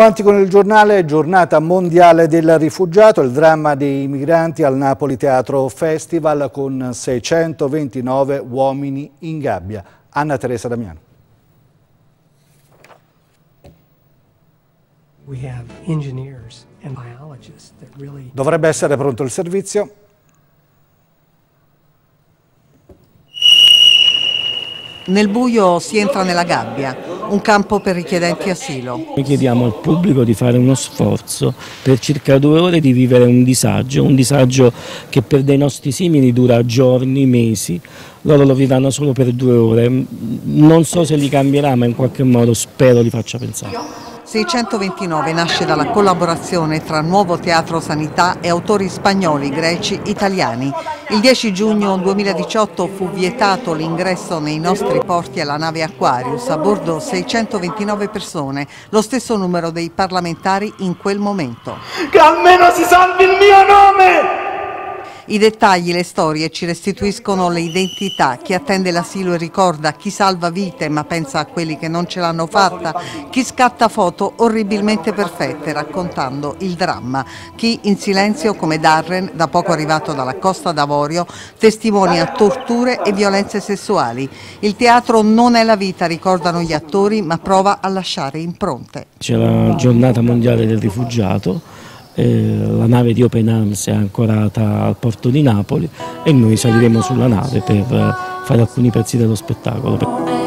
Avanti con il giornale, giornata mondiale del rifugiato, il dramma dei migranti al Napoli Teatro Festival con 629 uomini in gabbia. Anna Teresa Damiano. Dovrebbe essere pronto il servizio. Nel buio si entra nella gabbia, un campo per richiedenti asilo. Noi chiediamo al pubblico di fare uno sforzo per circa due ore di vivere un disagio, un disagio che per dei nostri simili dura giorni, mesi, loro lo vivranno solo per due ore. Non so se li cambierà, ma in qualche modo spero li faccia pensare. 629 nasce dalla collaborazione tra Nuovo Teatro Sanità e autori spagnoli, greci, italiani. Il 10 giugno 2018 fu vietato l'ingresso nei nostri porti alla nave Aquarius, a bordo 629 persone, lo stesso numero dei parlamentari in quel momento. Che almeno si salvi il mio nome! I dettagli, le storie ci restituiscono le identità, chi attende l'asilo e ricorda, chi salva vite ma pensa a quelli che non ce l'hanno fatta, chi scatta foto orribilmente perfette raccontando il dramma, chi in silenzio come Darren, da poco arrivato dalla Costa d'Avorio, testimonia torture e violenze sessuali. Il teatro non è la vita, ricordano gli attori, ma prova a lasciare impronte. C'è la giornata mondiale del rifugiato eh, la nave di Open Arms è ancorata al porto di Napoli e noi saliremo sulla nave per eh, fare alcuni pezzi dello spettacolo.